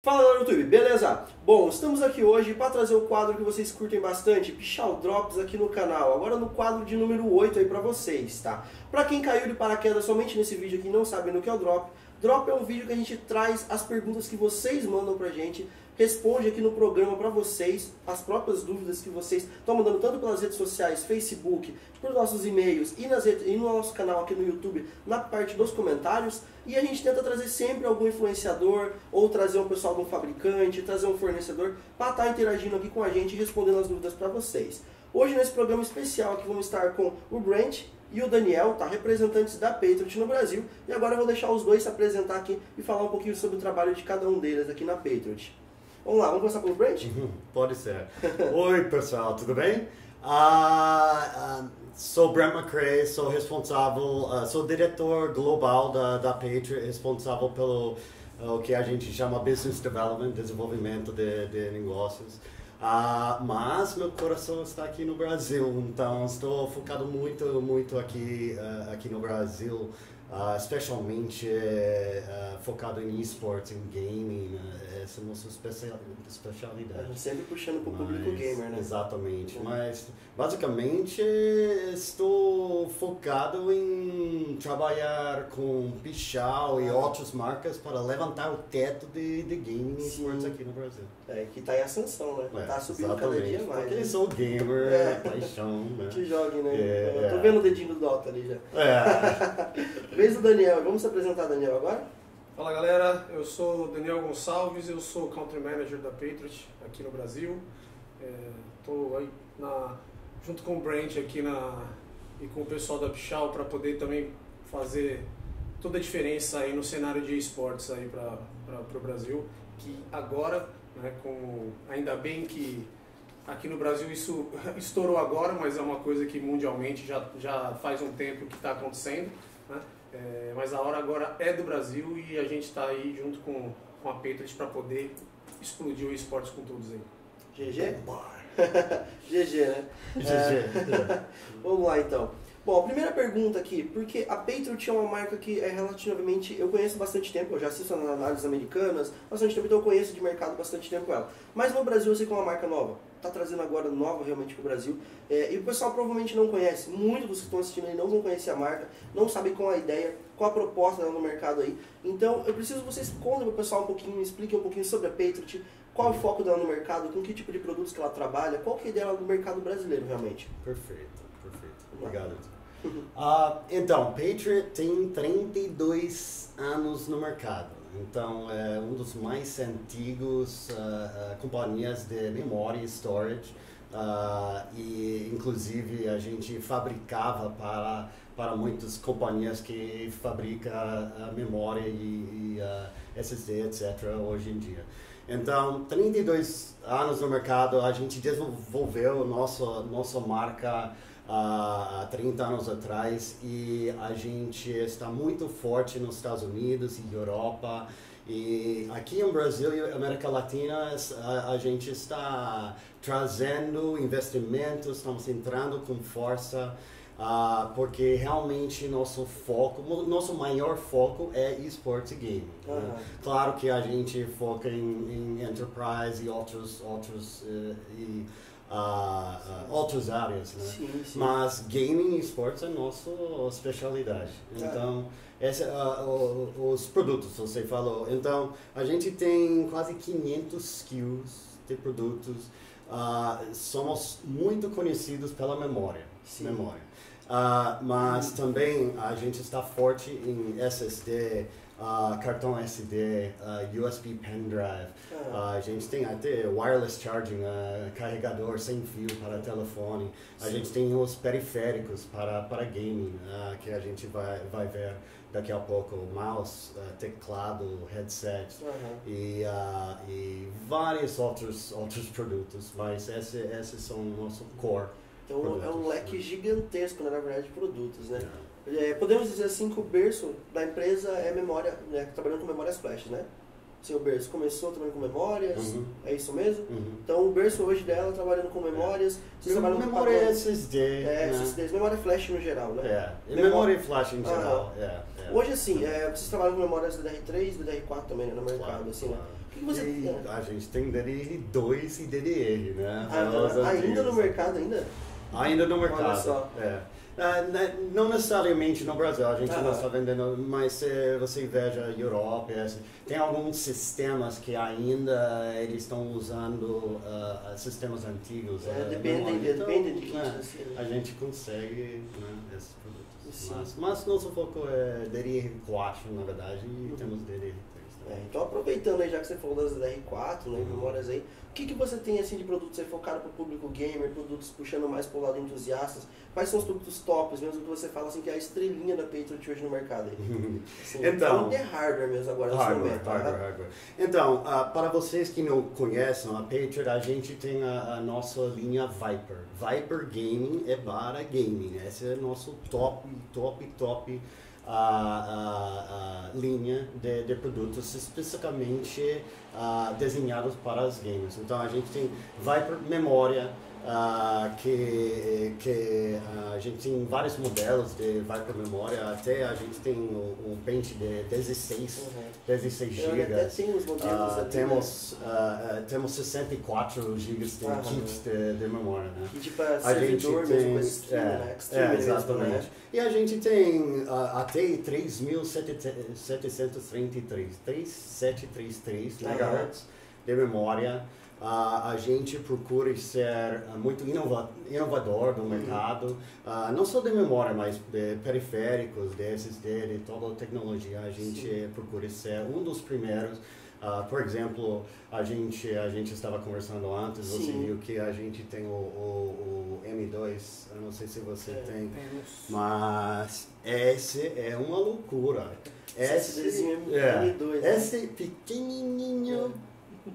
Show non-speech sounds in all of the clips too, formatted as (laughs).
Fala galera do YouTube, beleza? Bom, estamos aqui hoje para trazer o quadro que vocês curtem bastante, Pichal Drops aqui no canal. Agora no quadro de número 8 aí para vocês, tá? Para quem caiu de paraquedas somente nesse vídeo aqui e não sabe no que é o Drop, Drop é um vídeo que a gente traz as perguntas que vocês mandam pra gente responde aqui no programa para vocês as próprias dúvidas que vocês estão mandando tanto pelas redes sociais, Facebook, por nossos e-mails e, nas redes, e no nosso canal aqui no YouTube, na parte dos comentários. E a gente tenta trazer sempre algum influenciador ou trazer um pessoal, algum fabricante, trazer um fornecedor para estar tá interagindo aqui com a gente e respondendo as dúvidas para vocês. Hoje nesse programa especial aqui vamos estar com o Brent e o Daniel, tá, representantes da Patriot no Brasil. E agora eu vou deixar os dois se apresentar aqui e falar um pouquinho sobre o trabalho de cada um deles aqui na Patriot. Vamos lá, vamos começar pelo Brent? Uhum, pode ser. (laughs) Oi, pessoal, tudo bem? Uh, uh, sou Brent McCrae, sou responsável, uh, sou diretor global da, da Patriot, responsável pelo o que a gente chama Business Development, desenvolvimento de, de negócios. Uh, mas meu coração está aqui no Brasil, então estou focado muito, muito aqui, aqui no Brasil, uh, especialmente focado em esportes, em gaming, né? essa é a nossa especialidade. Sempre puxando para o público gamer, né? Exatamente, mas basicamente estou focado em trabalhar com Pichal e outras marcas para levantar o teto de, de gaming e esportes aqui no Brasil. É, que está em ascensão, né? É, tá subindo cada dia mais. Porque né? sou gamer, é. paixão, né? Que jogue, né? É, Eu tô vendo o dedinho do Dota ali já. É. (laughs) Vez do Daniel, vamos se apresentar Daniel agora? Fala galera, eu sou Daniel Gonçalves, eu sou Country Manager da Patriot aqui no Brasil. Estou é, aí na, junto com o Brent aqui na, e com o pessoal da Pichal para poder também fazer toda a diferença aí no cenário de esportes aí para o Brasil, que agora, né, com, ainda bem que aqui no Brasil isso (laughs) estourou agora, mas é uma coisa que mundialmente já, já faz um tempo que está acontecendo, né? É, mas a hora agora é do Brasil e a gente está aí junto com, com a Patriots para poder explodir o esportes com todos aí. GG? GG, (laughs) né? GG. É... (laughs) Vamos lá então. Bom, a primeira pergunta aqui, porque a Patriot é uma marca que é relativamente. Eu conheço bastante tempo, eu já assisto nas análises americanas, bastante tempo, então eu conheço de mercado bastante tempo ela. Mas no Brasil eu sei que é uma marca nova. Está trazendo agora nova realmente para o Brasil. É, e o pessoal provavelmente não conhece. Muitos dos que estão assistindo aí não vão conhecer a marca, não sabem qual a ideia, qual a proposta dela no mercado aí. Então eu preciso que vocês contem para o pessoal um pouquinho, expliquem um pouquinho sobre a Patriot, qual é o foco dela no mercado, com que tipo de produtos que ela trabalha, qual que é a ideia dela no mercado brasileiro realmente. Perfeito, perfeito. Obrigado. Uh, então, Patriot tem 32 anos no mercado. Então, é um dos mais antigos uh, companhias de memória e storage. E, inclusive, a gente fabricava para, para muitas companhias que fabricam memória e, e SSD, etc., hoje em dia. Então, 32 anos no mercado, a gente desenvolveu nossa, nossa marca há 30 anos atrás e a gente está muito forte nos Estados Unidos e Europa e aqui no Brasil e América Latina a, a gente está trazendo investimentos, estamos entrando com força Uh, porque realmente nosso foco, nosso maior foco é esportes e game. Uhum. Né? Claro que a gente foca em, em enterprise e outros, outros uh, e, uh, outras áreas, né? Sim, sim. Mas gaming e esportes é nossa especialidade. É. Então, esse, uh, os produtos, você falou. Então, a gente tem quase 500 skills de produtos. Uh, somos muito conhecidos pela memória. Sim. memória. Uh, mas também a gente está forte em SSD, uh, cartão SD, uh, USB pendrive. Uh, a gente tem até wireless charging, carregador sem fio para telefone. A Sim. gente tem os periféricos para, para gaming, que a gente vai, vai ver daqui a pouco. Mouse, teclado, headset e, e vários outros, outros produtos. Mas esse, esses são o nosso core. Então produtos, é um leque né? gigantesco, né, na verdade, de produtos, né? É. É, podemos dizer assim que o berço da empresa é memória, né, trabalhando com memórias flash, né? Seu berço começou trabalhando com memórias, uhum. é isso mesmo? Uhum. Então o berço hoje dela trabalhando com memórias, vocês trabalham memória com SSD, é, né? SSD, memória flash no geral, né? É, memória, memória flash em geral. É, é. Hoje assim, é, vocês trabalham com memórias DDR3, DDR4 também né, no mercado, claro, assim, claro. né? que você E a gente tem DDR2 e DDR, né? Ah, Os ainda no mercado, ainda? Ainda no Olha mercado. só. É. Ah, ne- não necessariamente no Brasil, a gente não Ah. está vendendo, mas se você veja a Europa, esse- tem alguns sistemas que ainda eles estão usando ah, sistemas antigos. É, depende. Então, depende de kit. é, assim. a gente consegue né, esses produtos. Mas, mas nosso foco é DDR4, na verdade, e Uhum. temos DDR3 É, então aproveitando aí, já que você falou das DR4, né, Uhum. memórias aí, o que, que você tem assim de produtos aí focado para o público gamer, produtos puxando mais para o lado entusiastas? Quais são os produtos tops, mesmo que você fala assim que é a estrelinha da Patriot hoje no mercado aí? (laughs) Assim, Então- de hardware mesmo agora, nesse Hardware, momento. hardware, tá? hardware. Então, ah, para vocês que não conhecem a Patriot, a gente tem a, a nossa linha Viper. Viper Gaming é para gaming. Esse é nosso top, top, top ah, ah, ah, linha de, de produtos especificamente desenhados para os gamers. Então, a gente tem Viper Memória, ah, que, que a gente tem vários modelos de Viper Memória, até a gente tem um, um pente de 16 Uhum. 16 Eu até GB. tenho os modelos Ah, ali, né? temos, ah, ah, temos 64 GB de Aham. kits de, de memória, né? Que tipo é A gente tem, mesmo, coisa extreme, é, né? Extreme é, mesmo, exatamente. né? E a gente tem até 3.733, 3733 Aham. MHz de memória. A gente procura ser ah, muito inova inovador no mercado, ah, não só de memória, mas de periféricos, de SSD, de toda a tecnologia. A gente procura ser um dos primeiros. Ah, por exemplo, a gente, a gente estava conversando antes, você Sim. viu que a gente tem o, o, o M2, eu não sei se você É. tem, Temos. mas esse é uma loucura. Esse, SSDzinho é, M2, né? esse pequenininho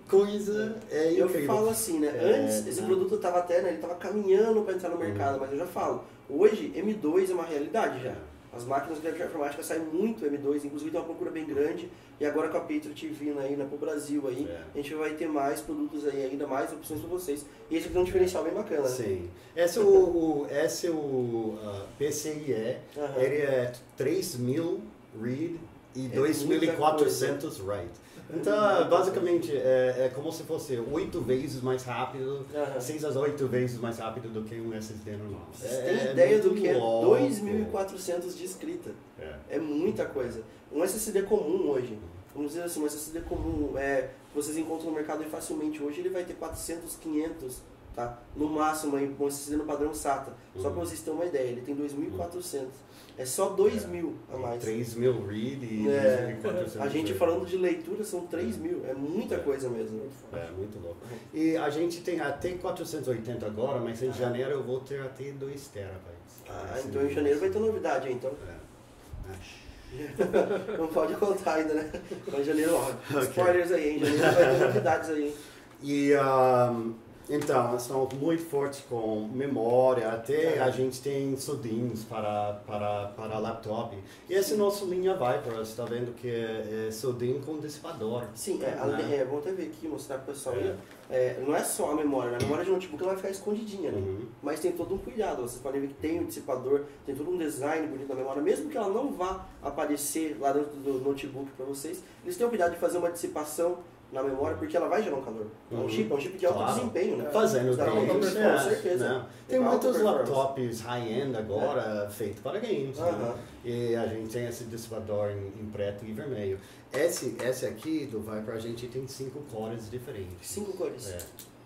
coisa é Eu incrível. falo assim, né? É, Antes, esse né? produto tava até, né? Ele tava caminhando para entrar no mercado, mas eu já falo. Hoje, M2 é uma realidade já. As máquinas de informática saem muito M2, inclusive tem uma procura bem grande. E agora com a Patriot vindo aí né, pro Brasil aí, É. a gente vai ter mais produtos aí, ainda mais opções para vocês. E esse aqui é um diferencial bem bacana. né? Sim. Esse é o, o, esse é o ah, PCIe, Aham. ele é 3.000 read e É 2.400 write. Então, basicamente, é, é como se fosse oito vezes mais rápido, Aham. seis às oito vezes mais rápido do que um SSD normal. Vocês É- têm é ideia do que é louco. 2.400 de escrita? É. É muita coisa. Um SSD comum hoje, vamos dizer assim, um SSD comum é, vocês encontram no mercado facilmente hoje, ele vai ter 400, 500, tá? No máximo aí, um SSD no padrão SATA. Só Uhum. para vocês terem uma ideia, ele tem 2.400. É só 2.000 a mais. 3.000 read e É, 2.400 a gente falando de leitura são 3 mil, é muita É. coisa mesmo. Muito forte. É, muito louco. E a gente tem até 480 agora, mas em janeiro eu vou ter até 2 terabytes. Ah, então em janeiro vai ter novidade aí, então. É. É. (laughs) Não pode contar ainda, né? Mas em janeiro, ó, (laughs) spoilers aí, em janeiro vai ter novidades aí. E um, então, estamos muito fortes com memória, até Tá. a gente tem sodinhos para, para, para laptop. E essa é a nossa linha Viper, você está vendo que é, é sodinho com dissipador. Sim, é, Né? é, vamos até ver aqui, mostrar pro pessoal aí. É. É, não é só a memória, né? a memória de notebook ela vai ficar escondidinha, né? Uhum. Mas tem todo um cuidado, vocês podem ver que tem o dissipador, tem todo um design bonito na memória, mesmo que ela não vá aparecer lá dentro do notebook para vocês, eles têm o cuidado de fazer uma dissipação na memória, porque ela vai gerar um calor. É um Uhum. chip, é um chip de alto Claro. desempenho, né? Fazendo alta games, performance, é, certeza. né? Tem Alta muitos laptops high-end agora feitos para games. né? E a gente tem esse dissipador em, em preto e vermelho. Esse, esse aqui do Viper a gente tem cinco cores diferentes. Cinco cores. É.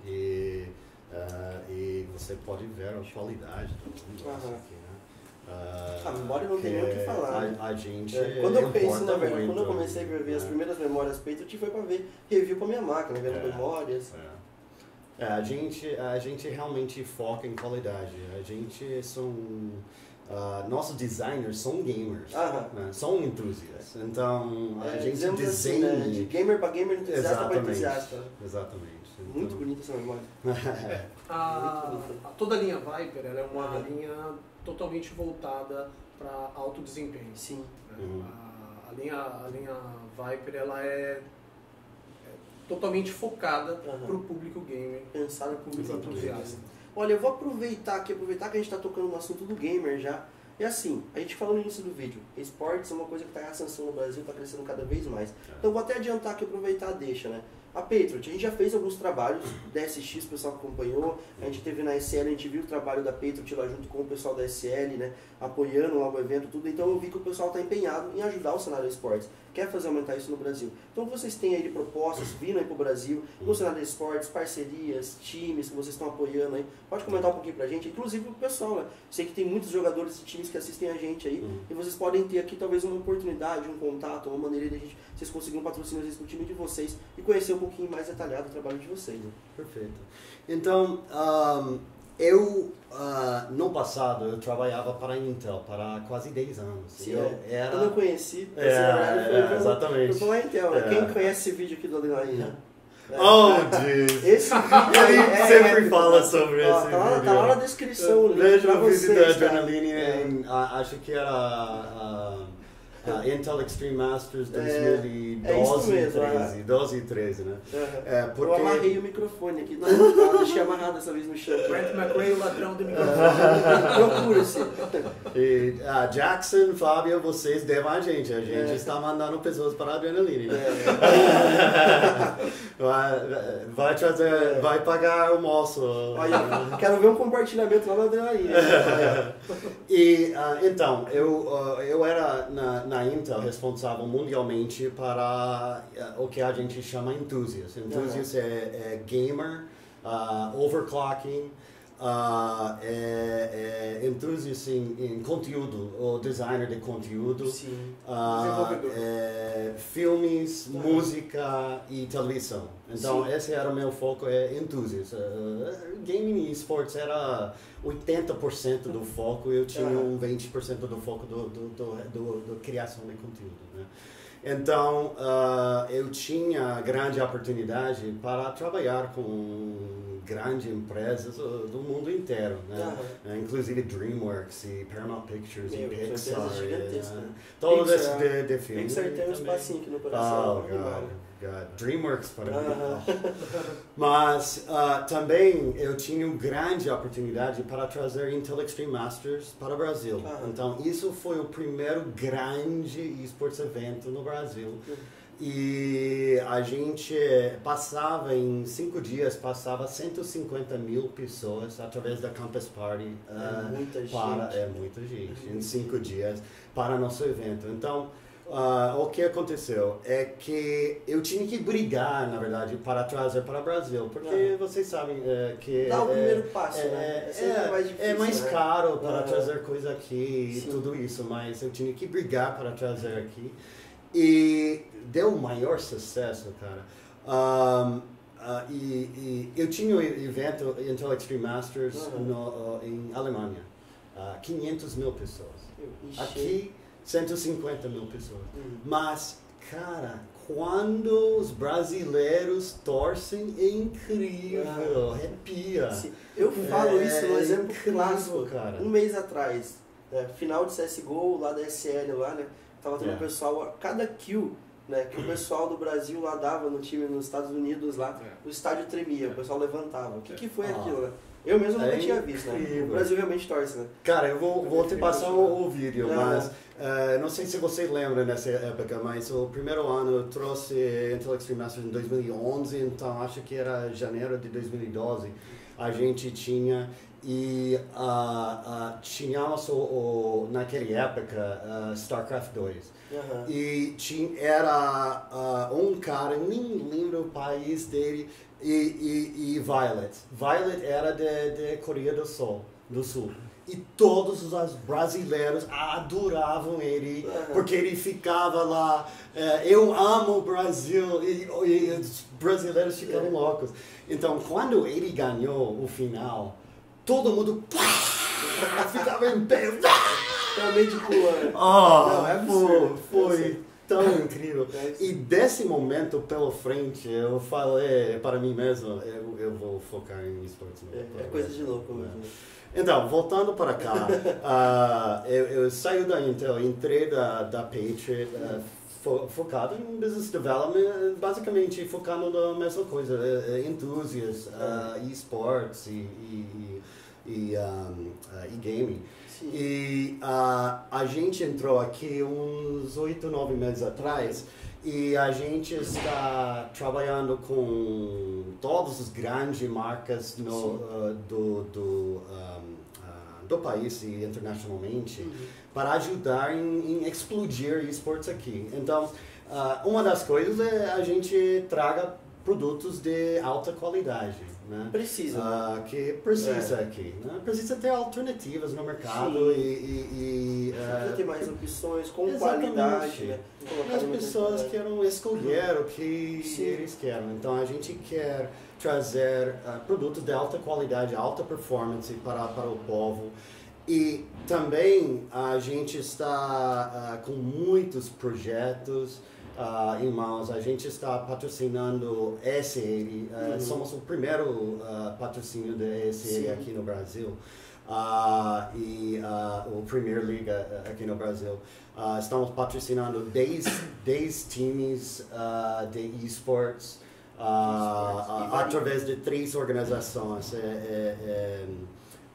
E, ah, e você pode ver a qualidade do negócio aqui, né? Ah, A memória não tem nem o que falar? A, a gente É, quando eu penso, na verdade, quando eu muito, comecei a ver as né? primeiras memórias Patriot, foi para ver review com a minha máquina, vendo É. memórias. É. É, a, gente, a gente realmente foca em qualidade. A gente são. ah, nossos designers são gamers, né? são entusiastas. Então a É, gente dizemos desenha. assim, né, de gamer para gamer, entusiasta para Exatamente. entusiasta. Exatamente. Muito Então, bonita essa memória. (laughs) A, Muito bonito. a- toda a linha Viper ela é uma Ah. linha totalmente voltada para alto desempenho. Sim. né? Uhum. A, a linha, a linha Viper ela é, é totalmente focada Aham. para o público gamer Pensar no público Exatamente. entusiasta. Olha, eu vou aproveitar aqui, aproveitar que a gente está tocando no assunto do gamer já. E assim, a gente falou no início do vídeo, esportes é uma coisa que está em ascensão no Brasil, está crescendo cada vez mais. Então eu vou até adiantar aqui, aproveitar a deixa, né? A Patriot, a gente já fez alguns trabalhos da SX, o pessoal acompanhou, a gente teve na SL, a gente viu o trabalho da Patriot lá junto com o pessoal da SL, né, apoiando lá o evento, tudo, então eu vi que o pessoal está empenhado em ajudar o cenário de esportes, quer fazer aumentar isso no Brasil. Então vocês têm aí propostas vindo aí pro Brasil, no cenário de esportes, parcerias, times que vocês estão apoiando aí, pode comentar um pouquinho pra gente, inclusive o pessoal, né, sei que tem muitos jogadores e times que assistem a gente aí, Uhum. e vocês podem ter aqui talvez uma oportunidade, um contato, uma maneira de a gente, vocês conseguirem um patrocínio vezes pro time de vocês e conhecer um pouquinho mais detalhado o trabalho de vocês. Né? Perfeito. Então, ahm, eu, ah, no passado, eu trabalhava para a Intel, para quase 10 anos. Sim, eu é. era... Quando eu conheci, É, verdade, foi é, pelo- exatamente. foi pela Intel. É. Quem conhece esse vídeo aqui do Adrenalina? né? (laughs) É. Oh. Esse vídeo (laughs) Ele é sempre fala sobre Ó, esse tá lá, vídeo. Tá lá na descrição, Veja o vídeo da? Adrenaline, É. acho que era ah, ah, Intel Extreme Masters É, 2012 é mesmo, e 13. 12 e 13, né? Aham. É, Eu porque... amarrei o microfone aqui, tá? Tá, deixei amarrado dessa vez no chão. Brent McRae, o ladrão do É. microfone. Procura-se. E, ah, Jackson, Fábio, vocês devem a gente. A gente É. está mandando pessoas para a Adrenaline. né? (laughs) É. Vai, vai trazer, vai pagar almoço. Olha, quero ver um compartilhamento lá na Adrenalina. (laughs) E ah, então, eu, ah, eu era na, na Intel responsável mundialmente para ah, o que a gente chama enthusiast. Enthusiast é, é gamer, ah, overclocking, ah, é, é em, em conteúdo, o designer de conteúdo. Sim. Ah, Desenvolvedor. é, filmes, Uhum. música e televisão. Então, Sim. esse era o meu foco, é enthusiast. Uh, gaming e esportes era 80% do foco, eu tinha Uhum. um 20% do foco do, do, do, do- do criação de conteúdo. Né? Então, ah, eu tinha grande oportunidade para trabalhar com grandes empresas uh, do mundo inteiro, né? Eh, inclusive DreamWorks e Paramount Pictures Meu, e Pixar. empresas e, gigantescas, eh, né? Todos Pixar- esses de, de filme. Pixar tem um espacinho aqui no Oh, coração. God, animal. God. DreamWorks para mim. Aham. Mas ah, também eu tinha uma grande oportunidade para trazer Intel Extreme Masters para o Brasil. Aham. Então, isso foi o primeiro grande esportes evento no Brasil. E a gente passava em cinco dias, passava 150 mil pessoas através da Campus Party. É muita gente. para, é muita gente, em cinco dias, para nosso evento. Então, ah, o que aconteceu é que eu tinha que brigar, na verdade, para trazer para o Brasil, porque vocês sabem é, que Dá o é, primeiro passo, é, né? é, sempre mais difícil, é mais né? caro para trazer coisa aqui e Sim. tudo isso, mas eu tinha que brigar para trazer aqui. E deu o maior sucesso, cara. Um, ah, e, e eu tinha um evento Intel Extreme Masters Aham. no, em Alemanha. Ah, 500 mil pessoas. Enchei. Aqui, 150 mil pessoas. Hum. Mas, cara, quando os brasileiros torcem, é incrível, arrepia. Sim. Eu falo É isso no exemplo incrível, clássico. cara. Um mês atrás, né, final de CSGO, lá da SL lá, né? Tava tendo É. o pessoal, cada kill, né, que o pessoal do Brasil lá dava no time nos Estados Unidos lá, É. o estádio tremia, o pessoal levantava. O que, que foi Ah. aquilo, né? Eu mesmo nunca É tinha visto, né? O Brasil realmente torce, né? Cara, eu vou, vou te passar o, o vídeo, Ah. mas eh, não sei se você lembra nessa época, mas o primeiro ano eu trouxe Intel Extreme Masters em 2011, então acho que era janeiro de 2012. A gente tinha e ah, tínhamos o, o, naquela época ah, StarCraft 2. Aham. E tinha, era um cara, nem lembro o país dele, e, e, e Violet. Violet era de, de Coreia do Sul, do Sul. E todos os brasileiros adoravam ele, porque ele ficava lá, eh, eu amo o Brasil, e, e os brasileiros ficaram É. loucos. Então, quando ele ganhou o final, todo mundo ficava em pé. Realmente pulando. Oh, Não, é foi, absurdo. foi tão incrível. (laughs) É. E desse momento pela frente, eu falei para mim mesmo, eu, eu vou focar em esportes. É, é coisa de louco mesmo. Então, voltando para cá, (laughs) ah, eu, eu saí da Intel, entrei da, da Patriot, ah, fo- focado em business development, basicamente focando na mesma coisa, eh, enthusiasts, ah, esportes e, e, e, um, uh, e gaming. Sim. E uh, a gente entrou aqui uns oito, nove meses atrás e a gente está trabalhando com todas as grandes marcas no, uh, do, do, um, uh, do país e internacionalmente Uhum. para ajudar em, em explodir esportes aqui. Então, uh, uma das coisas é a gente traga produtos de alta qualidade, né? Precisa. Ah, que precisa É. aqui, né? Precisa ter alternativas no mercado Sim. e, e, e, Precisa ah, ter mais opções com exatamente. qualidade, né? as pessoas querem escolher o que Sim. eles querem. Então a gente quer trazer ah, produtos de alta qualidade, alta performance para, para o povo. E também a gente está ah, com muitos projetos ah, em mãos. A gente está patrocinando ESL. ah, Uhum. Somos o primeiro ah, patrocínio Sim. aqui no Brasil. Ah, e ah, o Premier League ah, aqui no Brasil. Ah, estamos patrocinando 10, 10 times ah, de ah. E ah, vai- através de três organizações. É, é, é,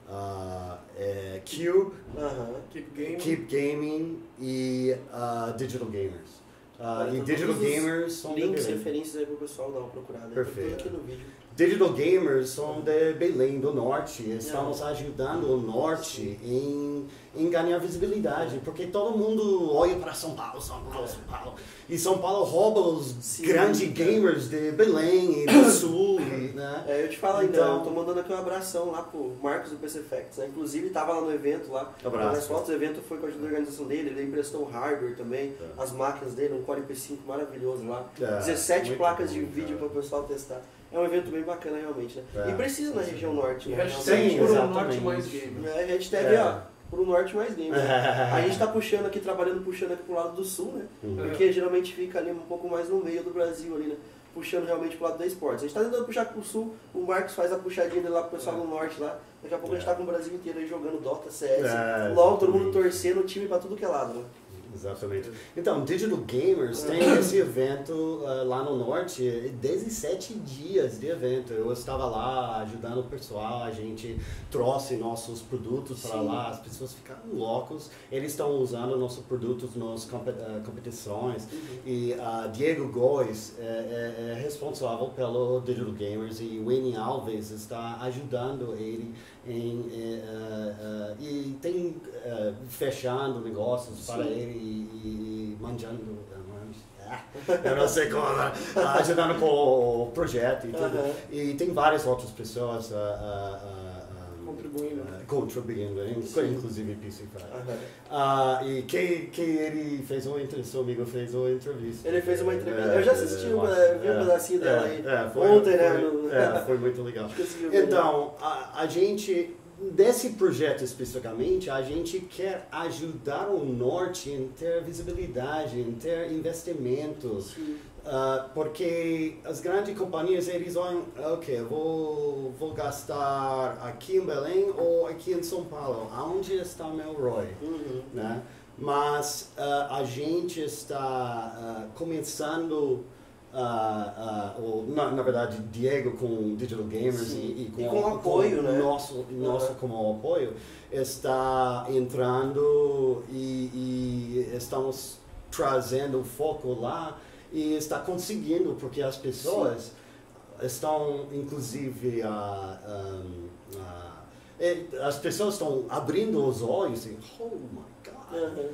ah, é Cube, Aham. Keep Game. Keep Gaming e ah, Digital Gamers. Ah, Digital todos os Gamers Links, referências aí pro pessoal dar uma procurada. aí, tá Perfeito. aqui no vídeo. Digital Gamers são de Belém do Norte. Estamos ajudando o Norte em, em ganhar visibilidade, porque todo mundo olha para São Paulo, São Paulo, É. São Paulo. E São Paulo rouba os grandes gamers de Belém e do (coughs) Sul, né? É, eu te falo ainda, Então- eu tô mandando aqui um abração lá pro Marcos do PC Facts, né? Inclusive tava lá no evento lá. Abraço. As fotos do evento foi com a ajuda da organização dele, ele emprestou o hardware também, É. as máquinas dele, um Core P5 maravilhoso lá. É, 17 muito placas bom, de vídeo para o pessoal testar. É um evento bem bacana realmente, né? É. E precisa na região norte, né? hashtag Sim, por um exatamente. norte mais game. É, hashtag, É. ó, pro norte mais game. né? (laughs) A gente tá puxando aqui, trabalhando, puxando aqui pro lado do sul, né? Uhum. Porque geralmente fica ali um pouco mais no meio do Brasil ali, né? Puxando realmente pro lado da esportes. A gente tá tentando puxar pro sul, o Marcos faz a puxadinha dele lá pro pessoal É. do norte lá. Daqui a pouco a gente É. tá com o Brasil inteiro aí jogando Dota, CS. É, LOL, todo mundo torcendo o time pra tudo que é lado, né? Exatamente. Então, Digital Gamers tem esse evento ah, lá no norte, 17 dias de evento. Eu estava lá ajudando o pessoal, a gente trouxe nossos produtos para lá, as pessoas ficaram loucos. Eles estão usando nossos produtos nas ah, competições. E ah, Diego Góes é, é- é responsável pelo Digital Gamers e Winnie Alves está ajudando ele em, ah, ah, e tem ah, fechando negócios para Sim. ele e, e manjando, man- eu não sei como, né? Ajudando com o projeto e tudo. Aham. E tem várias outras pessoas Contribuindo. ah, contribuindo, inclusive PC Fire. Aham. Ah, e que, que ele fez uma entrevista, seu amigo fez uma entrevista. Ele fez uma entrevista. É, eu já assisti, um, acho. eh, vi um É, pedacinho dela é, aí. é, foi- Ontem, né? foi- no- é, foi muito legal. (laughs) Vídeo- Então, a, a gente, desse projeto especificamente, a gente quer ajudar o Norte em ter visibilidade, em ter investimentos. Sim. Ah, porque as grandes companhias, eles olham, ok, eu vou, vou gastar aqui em Belém ou aqui em São Paulo. Aonde está meu ROI? Uhum. né? Mas ah, a gente está ah, começando, ah, ah, ou, na, na verdade, Diego com Digital Gamers e, e com, E com apoio, né? nosso, nosso Uhum. como apoio, está entrando e, e estamos trazendo foco lá e está conseguindo, porque as pessoas estão, inclusive, ah, eh, as pessoas estão abrindo os olhos e, oh my God,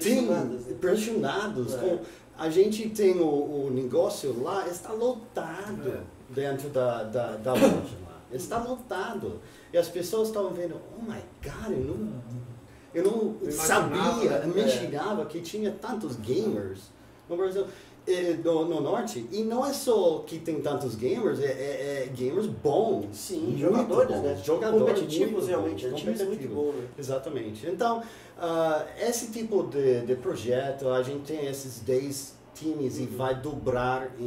tem impressionadas, né? impressionados É. com a gente tem o, o negócio lá está lotado É. dentro da, da, da loja lá está lotado e as pessoas estão vendo oh my god eu não eu não Eu sabia imaginava, né? imaginava que tinha tantos gamers no Brasil eh, no, no norte e não é só que tem tantos gamers é, é- é gamers bons Sim, jogadores, bons, né? jogadores competitivos realmente, bons, times muito bons, né? Exatamente. Então, ah, esse tipo de, de projeto, a gente tem esses 10 times e Uhum. vai dobrar em,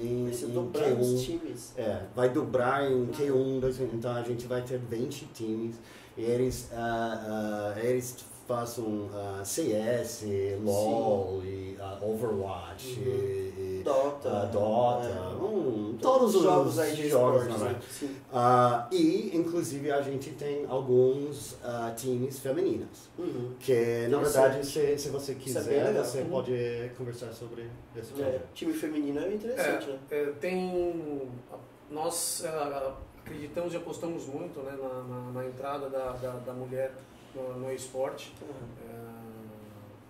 em, em dobrando os Q1. times. É, vai dobrar em Q1, dois- então a gente vai ter 20 times. E eles, ah, ah, eles faz um uh, CS, LOL, e, uh, Overwatch, Uhum. e, e, Dota. uh, Dota, é. um, todos os jogos aí de jogos, esportes, é? né? Ah, e, inclusive, a gente tem alguns ah, times femininos. Uhum. Que, na verdade, se, se você é quiser, você Uhum. pode conversar sobre esse É, projeto. time feminino é interessante, né? É, tem. Nós é, acreditamos e apostamos muito né, na, na, na entrada da, da, da mulher no, no esporte. Uhum.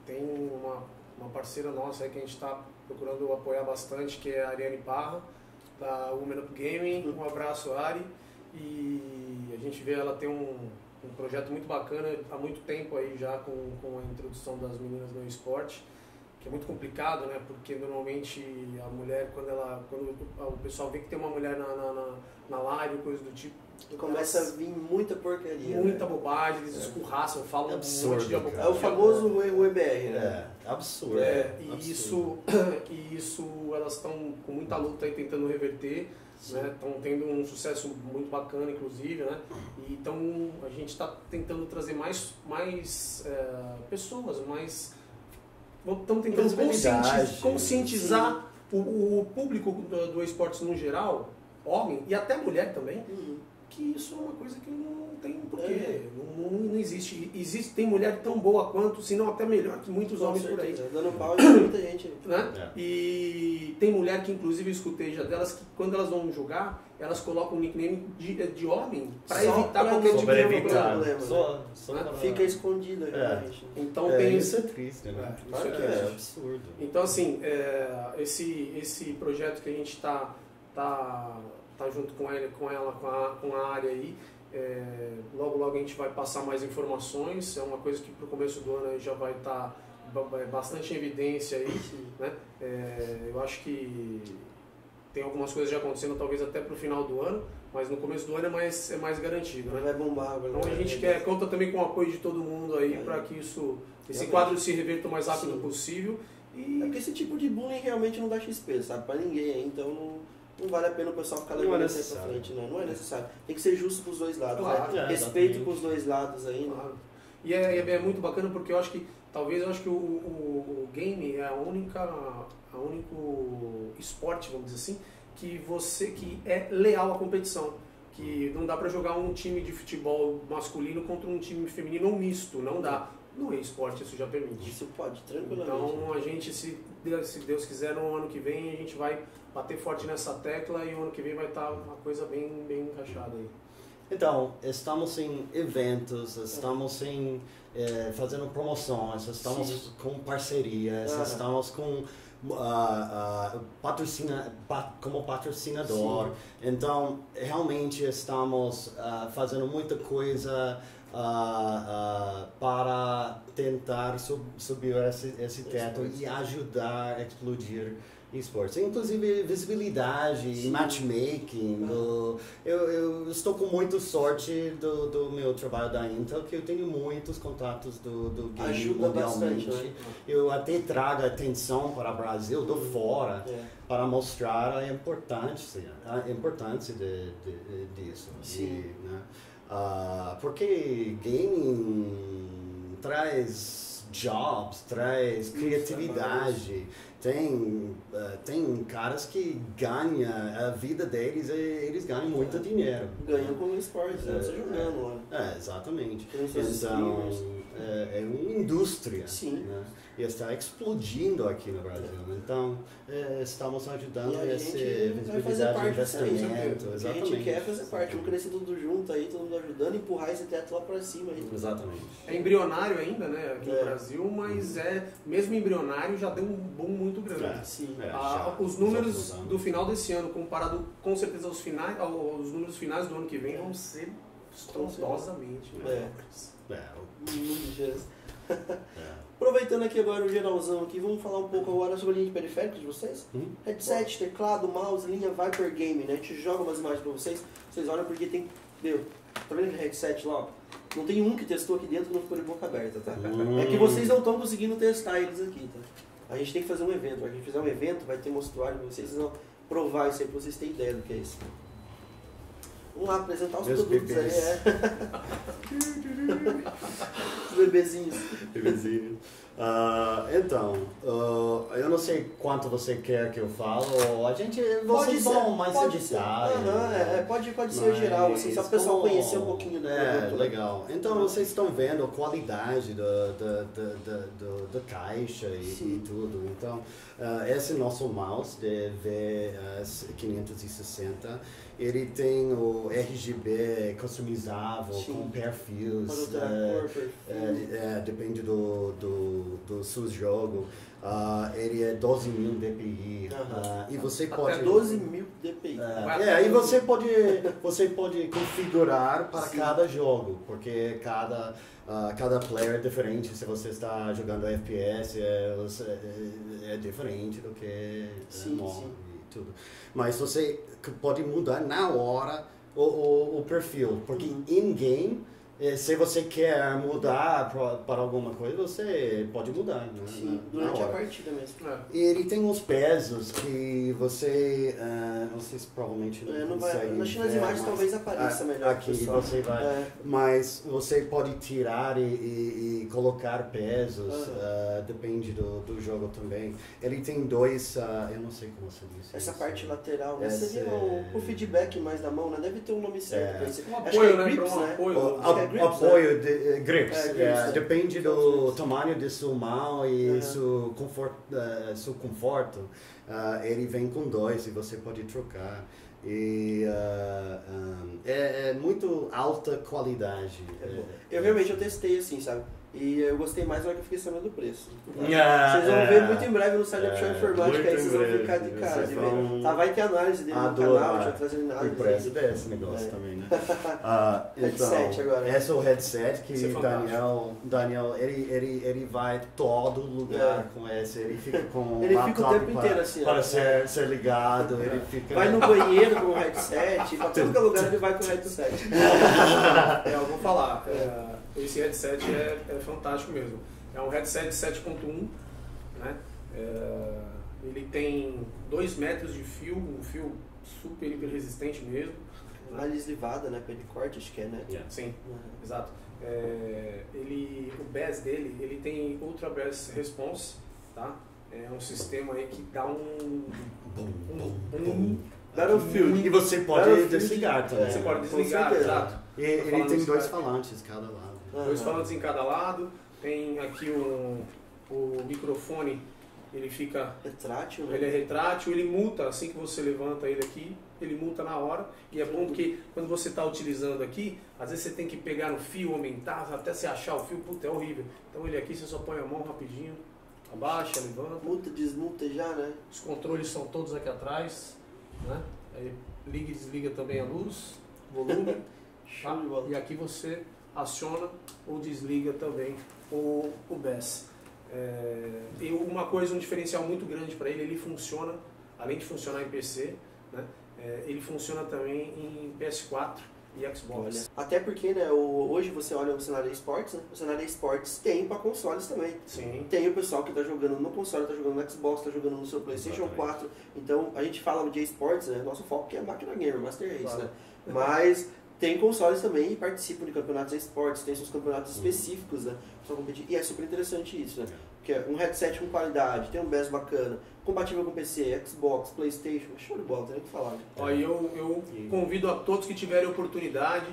Tem uma, uma parceira nossa aí que a gente está procurando apoiar bastante, que é a Ariane Parra, da Women Up Gaming. Um abraço, Ari. E a gente vê ela tem um, um projeto muito bacana há muito tempo aí já com, com a introdução das meninas no esporte que é muito complicado, né? Porque normalmente a mulher, quando ela, quando o pessoal vê que tem uma mulher na, na, na, na live, coisa do tipo, Começa a vir muita porcaria. muita né? bobagem, eles escurraçam, falam É um absurdo, monte de cara. É o famoso UEBR, né? É, absurdo. É, e absurdo. isso, (clears throat) e isso elas estão com muita luta aí tentando reverter, Sim. né? Estão tendo um sucesso muito bacana, inclusive, né? E então a gente está tentando trazer mais, mais é, pessoas, mais estamos tentando Visibilidade. conscientiz- conscientizar o, o público do, do esportes no geral, homem e até mulher também, Uhum. Que isso é uma coisa que não tem porquê. É. Não, não, não existe. Existe. Tem mulher tão boa quanto, se não até melhor que muitos Com homens por aí. certeza. Dando pau de muita gente. Né? É. E tem mulher que, inclusive, eu escutei já delas que quando elas vão jogar, elas colocam o nickname de, de homem para Só evitar qualquer tipo de evitar. problema, né? Só, só Né? para- Fica escondido, É. Então é, tem isso é triste, né? É, isso É é. absurdo. Então, assim, é, esse, esse projeto que a gente está tá, tá junto com ela, com, ela com, a, com a área aí, é, logo logo a gente vai passar mais informações, é uma coisa que para o começo do ano já vai estar bastante em evidência aí, né? É, eu acho que tem algumas coisas já acontecendo, talvez até para o final do ano, mas no começo do ano é mais, é mais garantido, né? Vai bombar, vai Então a gente quer, conta também com o apoio de todo mundo aí É. para que isso, esse quadro se reverta o mais rápido Sim. possível. É E porque esse tipo de bullying realmente não dá XP, sabe? Pra ninguém, então não, não vale a pena o pessoal ficar Não levando é isso aí pra frente, né? Não é necessário. Tem que ser justo pros dois lados, Claro, né? é, Respeito exatamente. pros dois lados aí, né? Claro. E é, é- é muito bacana porque eu acho que talvez eu acho que o, o- o game é a única a único esporte, vamos dizer assim, que você que é leal à competição. Que não dá pra jogar um time de futebol masculino contra um time feminino ou misto, não dá. No esporte isso já permite. Isso pode, tranquilamente. Então a gente, se Deus, se Deus quiser, no ano que vem a gente vai bater forte nessa tecla e o ano que vem vai estar uma coisa bem, bem encaixada aí. Então, estamos em eventos, estamos em, eh, fazendo promoções, estamos Sim. com parcerias, Aham. estamos com ah, ah, patrocina, pa- como patrocinador. Então, realmente estamos ah, fazendo muita coisa ah, ah, para tentar sub- subir esse, esse teto e ajudar a explodir esportes. Inclusive visibilidade, Sim. matchmaking. do- eu, eu estou com muita sorte do, do meu trabalho da Intel, que eu tenho muitos contatos do, do game Ajuda mundialmente. bastante, né? Eu até trago atenção para o Brasil, do fora, É. para mostrar a importância, a importância de, de- disso. Sim. E, né, ah, porque gaming traz jobs, traz criatividade. Tem, ah, tem caras que ganham a vida deles e eles ganham muito dinheiro. Ganha com o esporte, né? É, Você jogando lá. É, exatamente. Então, é, é uma indústria. Sim. Né? E está explodindo aqui no Brasil. Então, é, estamos ajudando E a fazer visibilidade de aí, investimento. O que a Exatamente. gente quer fazer parte, vamos crescer tudo junto aí, todo mundo ajudando, empurrar esse teto lá pra cima aí. Exatamente. É embrionário ainda, né, aqui É. no Brasil, mas é mesmo embrionário já deu um boom muito grande. É. Sim. É, Ah, os números do final desse ano, comparado com certeza aos finais, aos números finais do ano que vem, vão ser estrondosamente É. melhores. É, o- é. Aproveitando aqui agora o geralzão aqui, vamos falar um pouco agora sobre a linha de periféricos de vocês? Hum? Headset, teclado, mouse, linha Viper Game, né? A gente joga umas imagens pra vocês, vocês olham porque tem. Meu, tá vendo aquele headset lá? ó? Não tem um que testou aqui dentro que não ficou de boca aberta, tá? Hum. É que vocês não estão conseguindo testar eles aqui, tá? A gente tem que fazer um evento. A gente fizer um evento, vai ter mostruário pra vocês, vocês vão provar isso aí pra vocês terem ideia do que é isso. Vamos lá apresentar os, Meus produtos bebês. aí, é. (laughs) os bebezinhos. Bebezinho. Ah, então, ah, eu não sei quanto você quer que eu fale, ou a gente, vocês vão mais pode ser. Aham, é, é, pode, pode ser geral, assim, só o pessoal conhecer um pouquinho do É, produto. né? legal. Então vocês estão vendo a qualidade da, da, da, da, caixa e, e tudo. Então, ah, esse nosso mouse de V560, ele tem o RGB customizável Sim. com perfis. Perfil. é, é, depende do, do, do seu jogo. Ah, ele é 12 mil DPI. Aham. ah, e você Até pode. 12 mil DPI. É, é, até aí você pode, você pode configurar para Sim. cada jogo, porque cada, ah, cada player é diferente. Se você está jogando FPS, é, é, é diferente do que é, Sim, sim. Tudo. Mas você pode mudar na hora o, o, o perfil, porque Uhum. in-game, se você quer mudar para alguma coisa, você pode mudar. Né? Sim, durante a hora. partida mesmo. É. E Ele tem uns pesos que você, ah, não sei se provavelmente É, não vai, consegue nas imagens mas- talvez apareça Ah, melhor. Aqui pessoal. você vai, É, mas você pode tirar e, e- e colocar pesos, ah, depende do, do jogo também. Ele tem dois, ah, eu não sei como você diz. essa isso. parte lateral, né? Essa Seria é- o, o feedback mais da mão, né? Deve ter um nome certo É. pra. Um Acho apoio, que é né? grips, um né? apoio. O, É grips, apoio de eh, grips, É, grips, é, depende do tamanho de sua mão e Aham. seu, conforto, eh, seu conforto. Ah, ele vem com dois e você pode trocar. E ah, ah, é, é muito alta qualidade. É- Eu realmente eu testei assim, sabe? E eu gostei mais na hora que eu fiquei sabendo do preço. Ah, Vocês vão é. ver muito em breve no site da É, Informática, aí vocês vão breve. ficar de cara de vão. Tá, vai ter análise dele no adorar canal, já trazendo O análise. preço desse negócio É. também, né? (laughs) Ah, então, Headset agora. Esse é o headset que é o. Daniel, Daniel ele, ele, ele vai todo lugar É. com esse. Ele fica com (laughs) Ele fica o tempo para, inteiro assim, ó. para ser, ser ligado. Ele fica... Vai no banheiro com o headset, pra todo lugar ele vai com o headset. (laughs) É, eu vou falar. é, esse headset é, é fantástico mesmo. É um headset 7.1, né? É, ele tem 2 metros de fio, um fio super hiper resistente mesmo. né? Mais deslivada, né? Pé de corte, acho que é, né? Sim, Uhum. exato. É, ele, o BAS dele, ele tem Ultra Bass Response, tá? É um sistema aí que dá um, um, um bum. Battlefield. E você pode desligar também. Você pode desligar, exato. E ele tem dois cara. falantes cada lado. Dois falantes em cada lado. Tem aqui um, o microfone, ele fica Retrátil, né? Ele é retrátil, ele multa assim que você levanta ele aqui, ele multa na hora. E é bom porque quando você está utilizando aqui, às vezes você tem que pegar no fio, aumentar, até você achar o fio, puta, é horrível. Então ele aqui você só põe a mão rapidinho, abaixa, levanta. Multa, desmulta já, né? Os controles são todos aqui atrás, né? Aí liga e desliga também a luz, volume. (laughs) Bola. E aqui você aciona ou desliga também o, o BES. É, e uma coisa, um diferencial muito grande para ele, ele funciona, além de funcionar em PC, né, é, ele funciona também em PS4 e Xbox. Olha, até porque, né, o- hoje você olha o cenário esportes, né? O cenário esportes tem para consoles também. Sim, Tem o pessoal que tá jogando no console, tá jogando no Xbox, tá jogando no seu PlayStation Exatamente. 4. Então, a gente fala de esportes, né? Nosso foco é a máquina gamer, Master Race, Claro. né? Mas tem consoles também e participam de campeonatos de esportes, tem seus campeonatos Uhum. específicos, né? Pra competir. E é super interessante isso, né? Porque é um headset com qualidade, tem um BES bacana, compatível com PC, Xbox, Playstation, show de bola, não tem nem o que falar. né? Ó, eu, eu E- convido a todos que tiverem oportunidade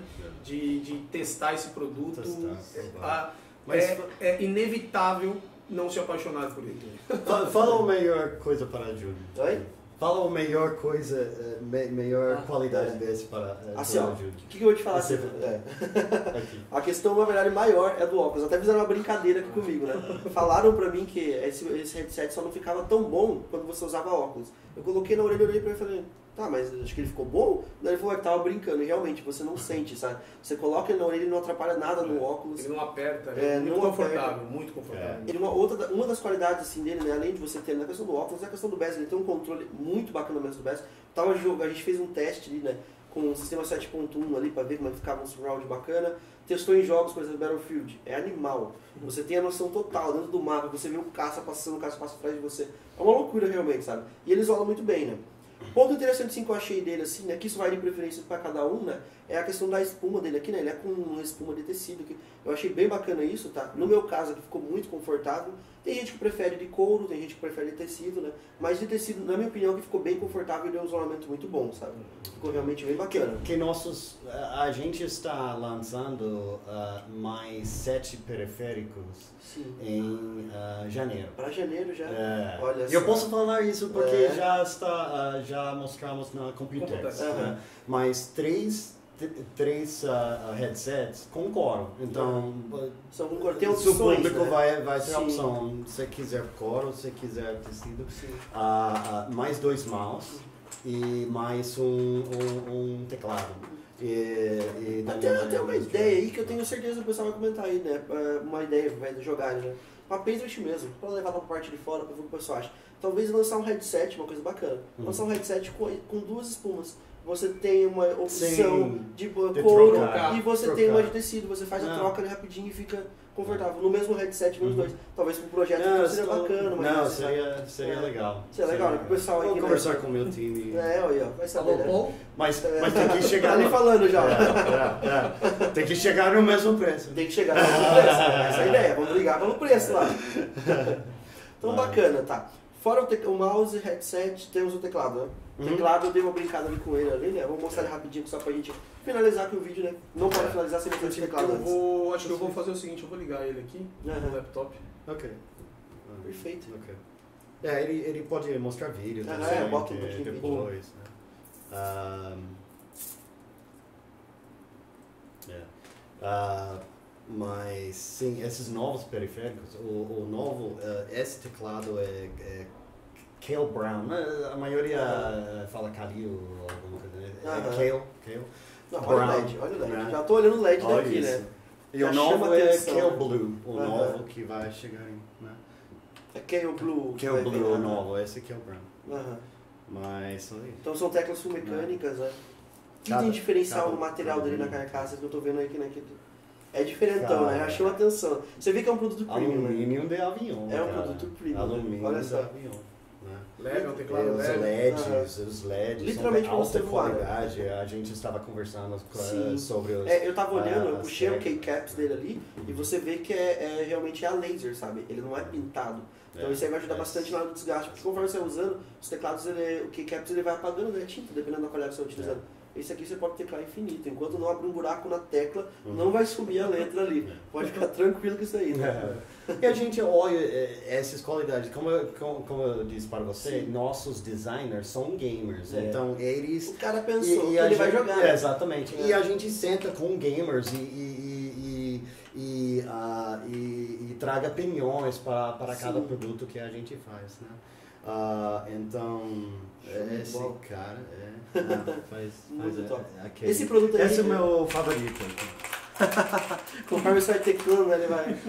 de, de testar esse produto. Testar, É, a- Mas é, é inevitável não se apaixonar por ele. Fa- Fala a melhor coisa para a Júlio. Oi? Fala a melhor coisa, me- melhor Ah, qualidade é. desse para, Assim, ó. O que, que eu vou te falar? Assim, é. (laughs) Aqui. A questão, na verdade, maior é do óculos. Até fizeram uma brincadeira aqui comigo, né? Falaram pra mim que esse, esse headset só não ficava tão bom quando você usava óculos. Eu coloquei na orelha, olhei pra ele e falei, tá, mas acho que ele ficou bom? Daí ele falou que tava brincando. E realmente, você não sente, sabe? Você coloca ele na orelha e não atrapalha nada no óculos. Ele não aperta, É, é, muito não confortável, aperta. muito confortável. Ele, uma, outra, uma das qualidades assim, dele, né, além de você ter na questão do óculos, é a questão do BES. Ele tem um controle muito bacana mesmo do BES. Tava jogo, a gente fez um teste ali, né, com o sistema 7.1 ali pra ver como é ficava um surround bacana. Testou em jogos, por exemplo, Battlefield. É animal. Você tem a noção total dentro do mapa, você vê o caça passando, o caça passa atrás de você. É uma loucura realmente, sabe? E ele isola muito bem, né? Ponto interessante sim que eu achei dele, assim, né? Que isso vai de preferência para cada um, né? É a questão da espuma dele aqui, né? Ele é com uma espuma de tecido. Que eu achei bem bacana isso, tá? No meu caso aqui ficou muito confortável. Tem gente que prefere de couro, tem gente que prefere de tecido, né? Mas de tecido, na minha opinião, que ficou bem confortável e deu um isolamento muito bom, sabe? Ficou realmente bem bacana. Que, que nossos, a gente está lançando uh, mais sete periféricos Sim. em uh, janeiro. Para janeiro já. É. Olha Eu só. posso falar isso porque É. já está, uh, já mostramos na Computex. Computex. né? Mas três, três uh, headsets com couro. Então, São um tem o seu opções, público né? vai, vai ter a Sim. opção. Se quiser couro, se quiser tecido. Ah, ah, mais dois mouse e mais um, um, um teclado. E, e Até, até uma ideia aí que eu tenho certeza que o pessoal vai comentar aí, né? É, Uma ideia vai jogar, né? Uma Patriot mesmo, pra levar pra parte de fora, pra ver o que o pessoal acha. Talvez lançar um headset, uma coisa bacana. Uhum. Lançar um headset com, com duas espumas. Você tem uma opção Sim. de couro trocar, e você trocar. tem uma de tecido. Você faz a Não. troca ali rapidinho e fica confortável. No mesmo headset, nos Uhum. dois. Talvez um projeto Não, que seria estou- bacana. mas não, você- seria, seria É. legal. Seria legal, né? O pessoal aí Vou conversar com o meu time. É, olha, vai saber, né? Mas, mas tem que (laughs) chegar Tá ali falando já. É, é, é. Tem que chegar no mesmo preço. Tem que chegar no mesmo preço. Essa é a ideia. Vamos brigar pelo preço lá. (laughs) Então, bacana, tá. Fora o, te- o mouse, headset, temos o teclado, né? O Uhum. teclado, eu dei uma brincada ali com ele ali, né? Vou mostrar ele rapidinho só pra gente finalizar aqui o vídeo, né? Não pode finalizar sem mostrar esse teclado Eu antes. vou, acho que eu vou fazer o seguinte, eu vou ligar ele aqui Aham. no laptop. Ok. Perfeito. Ok. É, ele, ele pode mostrar vídeo Ah, também. é, bota um pouquinho de depois. Né? Ahm, é. Ah, mas sim, esses novos periféricos, o, o novo, eh, esse teclado é, é Kale Brown, a maioria eh, fala Kalil ou alguma coisa, né? é. Kale, Kale. Não, olha o Brown, LED, olha o LED. né? Já tô olhando o LED Olha daqui, isso. né? E Já o novo é atenção. Kale Blue, o novo que vai chegar em, né? É Kale Blue. Kale Blue, o né? novo, esse é Kale Brown. Aham. Mas, Então são teclas full mecânicas, né? O que Cada- tem diferencial cada- no material dele na carcaça que eu tô vendo aqui, né? que É diferentão, né? Cara. Já chama atenção. Você vê que é um produto premium, né? Alumínio de avião. É um cara. produto premium, né? Alumínio Olha de só. avião. Né? Leve, é um É, teclado os. LEDs, os LEDs Literalmente são de alta você voar, né? qualidade. A gente estava conversando com- Sim. sobre os... É, eu tava olhando, eu Ah, puxei o keycaps dele ali e você vê que é, é realmente é a laser, sabe? Ele não é pintado. Então É, isso aí vai ajudar é. bastante na hora do desgaste, porque conforme você vai usando, os teclados, ele, o keycaps ele vai apagando né, a tinta, dependendo da qualidade que você está utilizando. Esse aqui você pode teclar infinito, enquanto não abrir um buraco na tecla, Uhum. não vai sumir a letra ali. Pode ficar tranquilo com isso aí, né? É. E a gente olha eh, essas qualidades, como eu, como, como eu disse para você, Sim. nossos designers são gamers, É. então eles O cara pensou que a ele vai gente- jogar. é, né? exatamente. É. E a gente senta com gamers e, e, e, e, e, ah, e- e traga opiniões para, para cada produto que a gente faz, né? Ah, então, de esse bola. cara é, ah, (laughs) faz, Muito é- top. é aquele- Esse produto aí, Esse é o meu favorito. (laughs) conforme você vai teclando, né, ele vai... (laughs)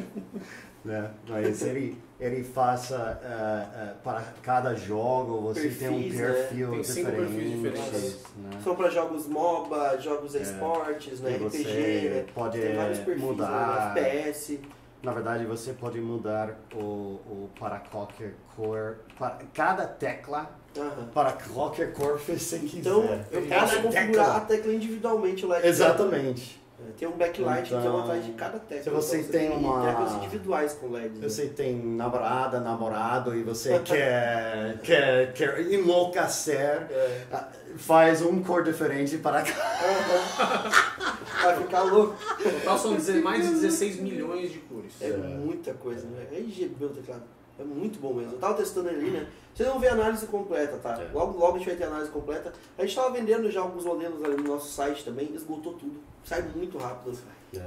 Né? Mas ele, ele faça ah, ah, para cada jogo, você tem um Perfis, né? perfil Tem cinco diferente. perfis diferentes. Né? São para jogos MOBA, jogos É. esportes, né, RPG, né? pode Tem vários perfis, mudar. né, FPS. Na verdade, você pode mudar o, o para qualquer cor, para cada tecla Aham. para qualquer cor que você quiser. Então, eu Cada posso configurar tecla. a tecla individualmente o LED. Exatamente. É, Tem um backlight, então, Então, atrás de cada tecla. se você Então, tem uma- teclas individuais com LED. né? Você tem namorada, namorado e você (laughs) quer, quer, quer enlouquecer, É. ah, faz um cor diferente para cada. (laughs) Vai ficar louco. Total são (laughs) mais de 16 milhões de cores. É muita coisa, né? É RGB o teclado. É muito bom mesmo. Eu tava testando ali, né? Vocês vão ver a análise completa, tá? É. Logo, logo a gente vai ter a análise completa. A gente tava vendendo já alguns modelos ali no nosso site também, esgotou tudo. Sai muito rápido.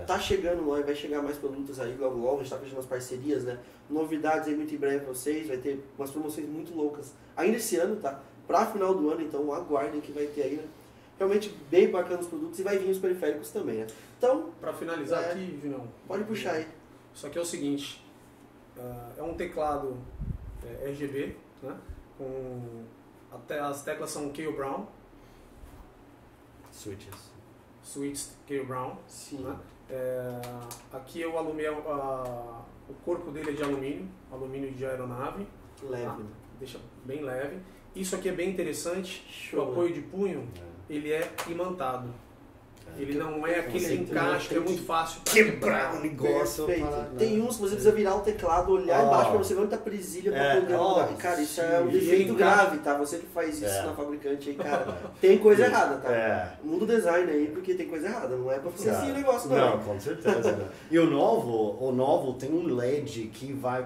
Tá chegando lá e vai chegar mais produtos aí logo logo. A gente tá fechando as parcerias, né? Novidades aí muito em breve pra vocês. Vai ter umas promoções muito loucas. Ainda esse ano, tá? Pra final do ano, então aguardem que vai ter aí, né? Realmente bem bacana os produtos e vai vir os periféricos também, né? Então, Pra finalizar É. aqui, Junão. pode puxar aí. Isso aqui é o seguinte, ah, é um teclado é, RGB, né? Com até as teclas são Kale Brown, Switches. Switch Kale Brown. Sim. Né? É, aqui é o alumínio, ah, o corpo dele é de alumínio, alumínio de aeronave, Leve. tá? deixa bem leve. isso aqui é bem interessante. Show, o apoio de punho, ele é imantado. Ele não é aquele encaixe que é muito fácil pra Quebrar o negócio. Perfeito. Tem uns que você precisa virar o teclado, olhar Ó. embaixo pra você ver onde tá a presilha pra É, poder ó, mudar. E, Cara, isso é um sim. defeito E grave, tá? Você que faz isso É. na fabricante aí, cara, tem coisa errada, tá? É. Muda o design aí, porque tem coisa errada. Não é pra ser assim o negócio, não. Não, com certeza. né? (laughs) E o novo, o novo tem um LED que vai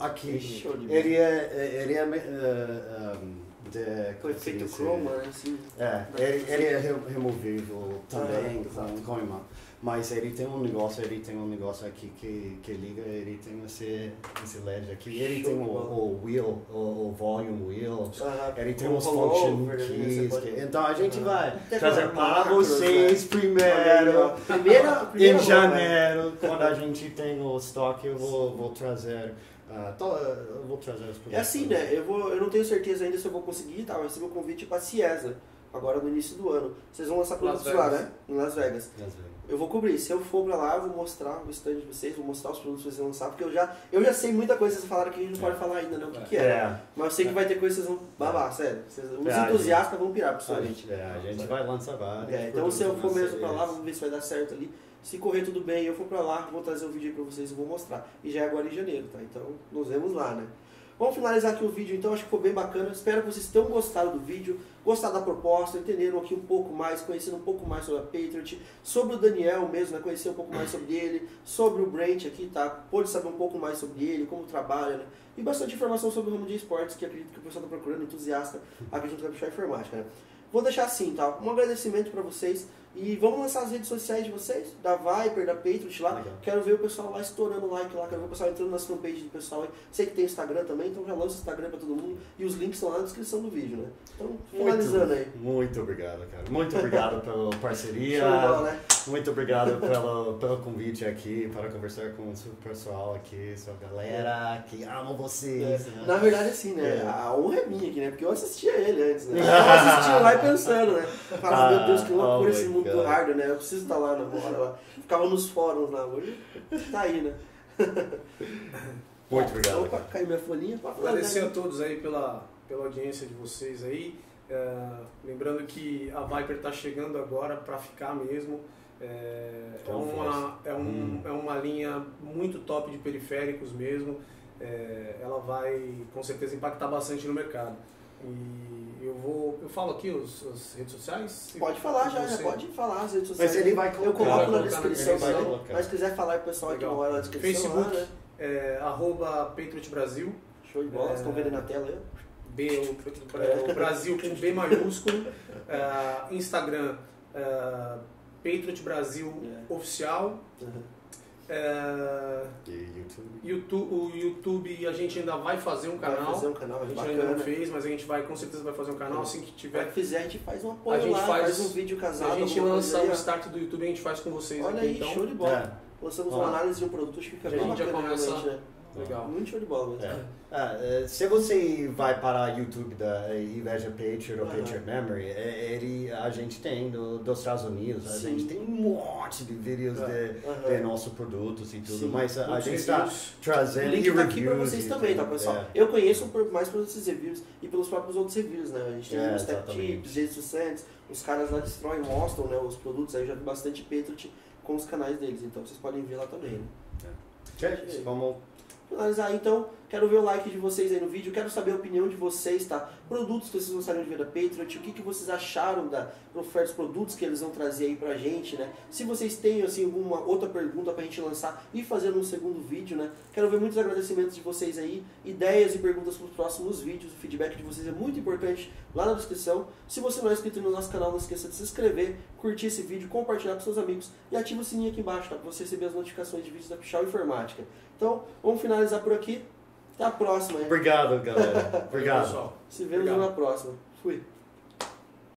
aqui. Ele é, ele é eh, um, de, Com diz? chroma, né? Assim. É, ele, ele é re- removível também Ah, com, com imã. Mas ele tem um negócio, ele tem um negócio aqui que, que liga, ele tem esse, esse LED aqui. Ele Show tem o, o wheel, o, o volume wheel. Ele tem Com rollover, function né? Keys. pode- que- então a gente vai trazer com para vocês aí, primeiro. ó. Primeira, (laughs) primeira Em né? janeiro, quando a gente tem o estoque, eu vou, vou trazer. Ah, to- eu vou trazer produtos. É assim, né? Eu, vou, eu não tenho certeza ainda se eu vou conseguir, tá? Mas recebi um convite pra Ciesa, agora no início do ano. Vocês vão lançar Las produtos lá, Vegas. né? Em Las Vegas. Às vezes. Eu vou cobrir. Se eu for pra lá, eu vou mostrar o stand de vocês, vou mostrar os produtos que vocês vão lançar, porque eu já, eu já sei muita coisa que vocês falaram que a gente não pode falar ainda, né? O que, que é. É, Mas eu sei que vai ter coisa que vocês vão babar, sério. Vocês, os É, a entusiastas vão pirar, a principalmente. gente, é, a gente vai lançar vários. É, então se eu for mesmo pra lá, vamos ver se vai dar certo ali. Se correr tudo bem eu for pra lá, vou trazer o vídeo aí pra vocês e vou mostrar. E já é agora em janeiro, tá? Então nos vemos lá, né? Vamos finalizar aqui o vídeo, então acho que ficou bem bacana. Espero que vocês tenham gostado do vídeo, gostado da proposta, entenderam aqui um pouco mais, conhecendo um pouco mais sobre a Patriot, sobre o Daniel mesmo, né? Conhecer um pouco mais sobre ele, sobre o Brent aqui, tá? Pôde saber um pouco mais sobre ele, como trabalha, né? E bastante informação sobre o ramo de esportes, que acredito que o pessoal está procurando, entusiasta, aqui junto com a Pichar Informática, né? Vou deixar assim, tá? Um agradecimento para vocês. E vamos lançar as redes sociais de vocês, da Viper, da Patriot lá. Legal. Quero ver o pessoal lá estourando o like lá, quero ver o pessoal entrando nas fanpages do pessoal aí. Sei que tem Instagram também, então já lança o Instagram para todo mundo. E os links estão lá na descrição do vídeo, né? Então, finalizando aí. Muito obrigado, cara. Muito obrigado (laughs) pela parceria. Bola, né? Muito obrigado (laughs) pelo, pelo convite aqui para conversar com o seu pessoal aqui, sua galera que ama vocês. né? Na verdade, assim, né? É. A honra é minha aqui, né? Porque eu assistia ele antes, né? (laughs) Eu assistia lá e pensando, né? Falava, meu Deus, que loucura Oh esse mundo do God. hardware, né? Eu preciso estar lá na hora lá. Ficava nos fóruns lá. Hoje tá aí, né? (laughs) Muito obrigado. Opa, cara. caiu minha folhinha. Agradecer né? a todos aí pela, pela audiência de vocês aí. É, lembrando que a Viper está chegando agora para ficar mesmo. É, é, Com uma, é, um, Hum. é uma linha muito top de periféricos mesmo. É, ela vai com certeza impactar bastante no mercado. E eu vou. Eu falo aqui os, as redes sociais? Pode falar já, pode falar as redes sociais. Mas ele vai Eu colocar. coloco Vai na colocar na descrição, descrição. Mas se quiser falar pro pessoal aqui Legal. uma hora na descrição lá, Facebook. né? É, arroba Patriot Brasil. Show de bola, É. vocês estão vendo na tela aí? B, o, o Brasil com B maiúsculo. (laughs) É, Instagram, é, Patriot Brasil É. Oficial. Uhum. É, E YouTube. YouTube, o YouTube a gente ainda vai fazer um Vai canal. fazer um canal A gente bacana. ainda não fez, mas a gente vai, com certeza vai fazer um canal assim que Vai tiver. que fizer, a gente faz um apoio A gente lá, faz- faz, um vídeo Se casado. a gente lançar o start do YouTube, a gente faz com vocês Olha aqui, aí, então. show de bola. É. Lançamos uma análise de um produto, acho que fica A bem gente já bacana começa- realmente, né? Legal. Muito show de bola mesmo. É. Ah, eh, se você vai para o YouTube da Inveja Patriot ou. Patriot Memory, eh, ele, a gente tem do, dos Estados Unidos, a Sim. gente tem um monte de vídeos de, Aham. de nossos produtos e tudo, Sim. mas a, a gente está reviews. O trazendo link tá aqui pra reviews vocês também, tá, pessoal? É. Eu conheço por, mais pelos esses reviews e pelos próprios outros reviews, né? A gente tem É, o Step exatamente. Tips, Jesus Sands, os caras lá destroem, mostram né, os produtos, aí eu já vi bastante Patriot com os canais deles, então vocês podem ver lá também, né? Ok, vamos finalizar então, quero ver o like de vocês aí no vídeo, quero saber a opinião de vocês, tá? Produtos que vocês gostariam de ver da Patriot, o que, que vocês acharam da oferta, os produtos que eles vão trazer aí pra gente, né? Se vocês têm, assim, alguma outra pergunta pra gente lançar e fazer num segundo vídeo, né? Quero ver muitos agradecimentos de vocês aí, ideias e perguntas pros próximos vídeos, o feedback de vocês é muito importante lá na descrição. Se você não é inscrito no nosso canal, não esqueça de se inscrever, curtir esse vídeo, compartilhar com seus amigos e ativa o sininho aqui embaixo, tá? Pra você receber as notificações de vídeos da Pichal Informática. Então, vamos finalizar por aqui. Até a próxima. hein? Obrigado, galera. (laughs) Obrigado. pessoal. Se vemos Obrigado. na próxima. Fui.